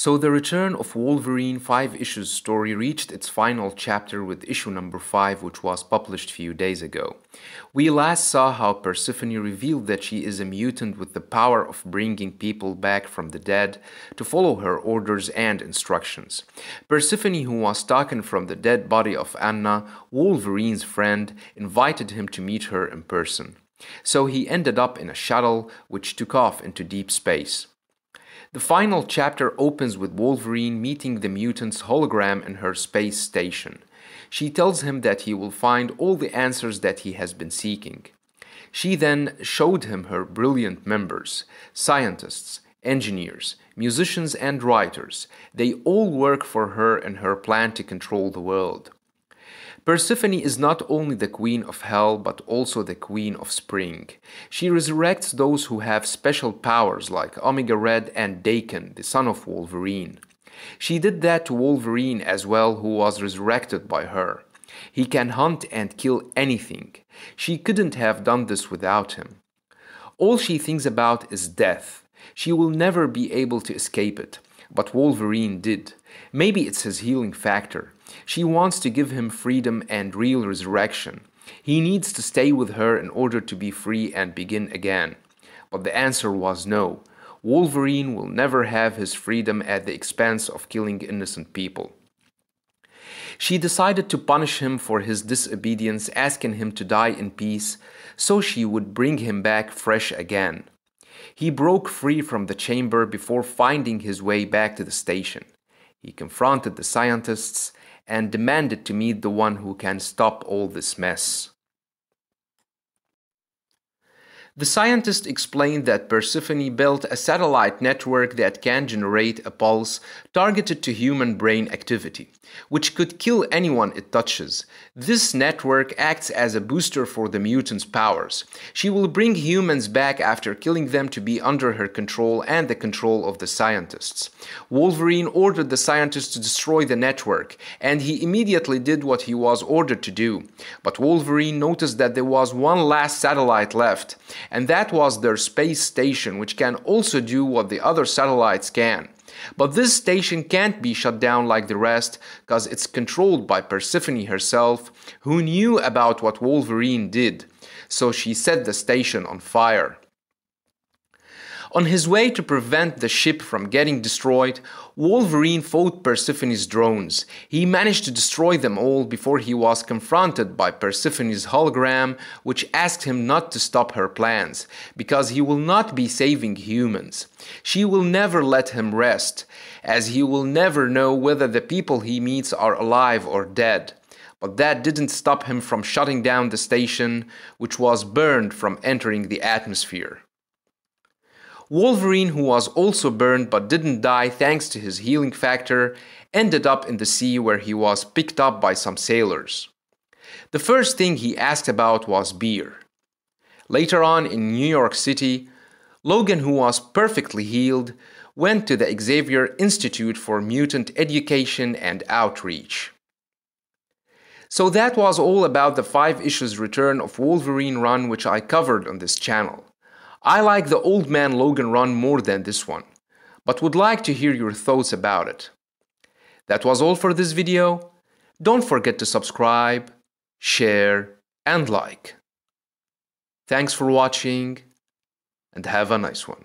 So, the return of Wolverine 5 issues story reached its final chapter with issue number 5, which was published a few days ago. We last saw how Persephone revealed that she is a mutant with the power of bringing people back from the dead to follow her orders and instructions. Persephone, who was taken from the dead body of Anna, Wolverine's friend, invited him to meet her in person. So he ended up in a shuttle which took off into deep space. The final chapter opens with Wolverine meeting the mutant's hologram in her space station. She tells him that he will find all the answers that he has been seeking. She then showed him her brilliant members, scientists, engineers, musicians, and writers. They all work for her in her plan to control the world. Persephone is not only the queen of hell, but also the queen of spring. She resurrects those who have special powers like Omega Red and Daken, the son of Wolverine. She did that to Wolverine as well, who was resurrected by her. He can hunt and kill anything. She couldn't have done this without him. All she thinks about is death. She will never be able to escape it. But Wolverine did. Maybe it's his healing factor. She wants to give him freedom and real resurrection. He needs to stay with her in order to be free and begin again. But the answer was no. Wolverine will never have his freedom at the expense of killing innocent people. She decided to punish him for his disobedience, asking him to die in peace, so she would bring him back fresh again. He broke free from the chamber before finding his way back to the station. He confronted the scientists and demanded to meet the one who can stop all this mess. The scientist explained that Persephone built a satellite network that can generate a pulse targeted to human brain activity, which could kill anyone it touches. This network acts as a booster for the mutant's powers. She will bring humans back after killing them to be under her control and the control of the scientists. Wolverine ordered the scientists to destroy the network, and he immediately did what he was ordered to do. But Wolverine noticed that there was one last satellite left and that was their space station, which can also do what the other satellites can. But this station can't be shut down like the rest because it's controlled by Persephone herself, who knew about what Wolverine did, so she set the station on fire. On his way to prevent the ship from getting destroyed, Wolverine fought Persephone's drones. He managed to destroy them all before he was confronted by Persephone's hologram, which asked him not to stop her plans, because he will not be saving humans. She will never let him rest, as he will never know whether the people he meets are alive or dead. But that didn't stop him from shutting down the station, which was burned from entering the atmosphere. Wolverine, who was also burned but didn't die thanks to his healing factor, ended up in the sea where he was picked up by some sailors. The first thing he asked about was beer. Later on in New York City, Logan, who was perfectly healed, went to the Xavier Institute for Mutant Education and Outreach. So that was all about the 5 issues return of Wolverine run which I covered on this channel. I like the Old Man Logan run more than this one, but would like to hear your thoughts about it. That was all for this video. Don't forget to subscribe, share, and like. Thanks for watching, and have a nice one.